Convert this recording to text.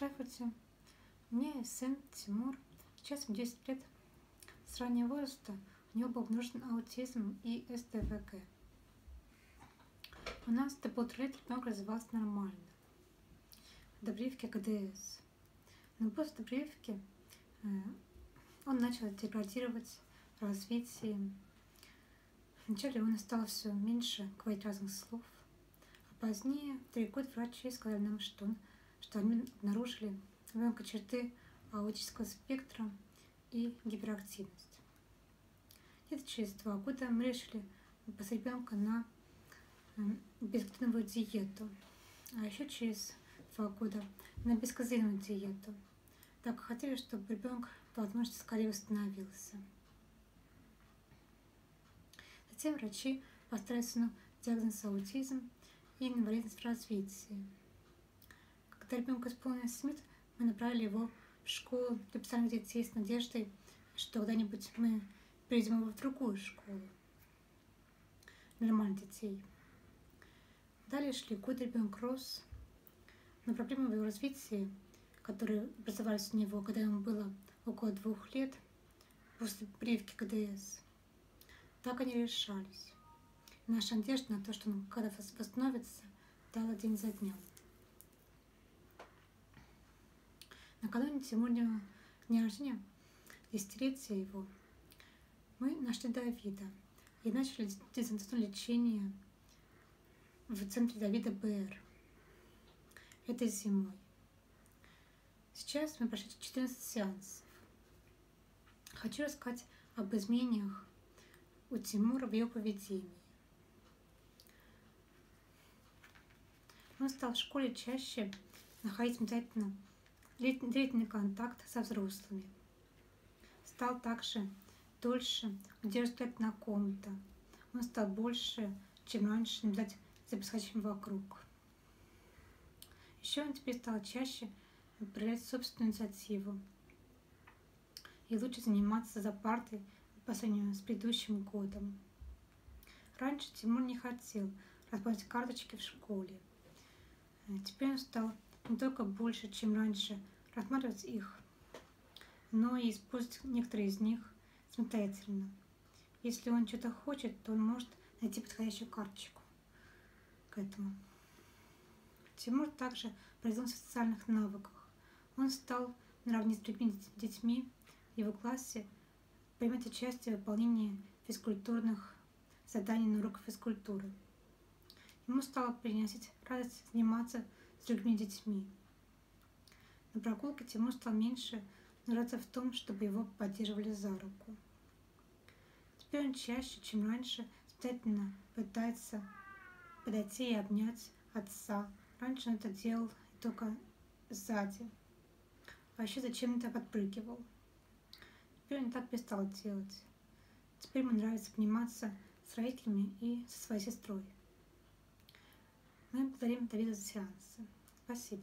Здравствуйте, есть сын Тимур, сейчас ему 10 лет. С раннего возраста у него был обнаружен аутизм и СДВГ. У нас до полутора лет ребенок развивался нормально. До прививки КДС. Но после прививки э, он начал деградировать в развитии. Вначале он стал все меньше говорить разных слов, а позднее, три года, врачи сказали нам, что он что они обнаружили у ребенка черты аутического спектра и гиперактивность. Где-то через два года мы решили посадить ребенка на безглютеновую диету, а еще через два года на бескозырную диету, так хотели, чтобы ребенок по возможности скорее восстановился. Затем врачи поставили диагноз аутизм и инвалидность в развитии. Когда ребенку исполнилось лет, мы направили его в школу для специальных детей с надеждой, что когда-нибудь мы перейдем его в другую школу нормальных детей. Далее шли годы, ребенок рос, но проблемы в его развитии, которые образовались у него, когда ему было около двух лет, после прививки КДС, так они решались. Наша надежда на то, что он когда восстановится, дала день за днем. Накануне Тимурнего дня рождения, десятилетия его, мы нашли Давида и начали дистанционное лечение в центре Давида БР этой зимой. Сейчас мы прошли 14 сеансов. Хочу рассказать об изменениях у Тимура в его поведении. Он стал в школе чаще находить самостоятельно длительный контакт со взрослыми. Стал также дольше удерживать на ком-то. Он стал больше, чем раньше, наблюдать за происходящим вокруг. Еще он теперь стал чаще проявлять собственную инициативу и лучше заниматься за партой по сравнению с предыдущим годом. Раньше Тимур не хотел распознать карточки в школе. Теперь он стал не только больше, чем раньше, рассматривать их, но и использовать некоторые из них самостоятельно. Если он что-то хочет, то он может найти подходящую карточку к этому. Тимур также произвел в социальных навыках. Он стал наравне с другими детьми в его классе принимать участие в выполнении физкультурных заданий на уроках физкультуры. Ему стало приносить радость заниматься с другими детьми. На прогулке Тимур стал меньше нуждаться в том, чтобы его поддерживали за руку. Теперь он чаще, чем раньше, обязательно пытается подойти и обнять отца. Раньше он это делал только сзади, а еще зачем-то подпрыгивал. Теперь он так перестал делать. Теперь ему нравится обниматься с родителями и со своей сестрой. Мы благодарим Давида за сеансы. Спасибо.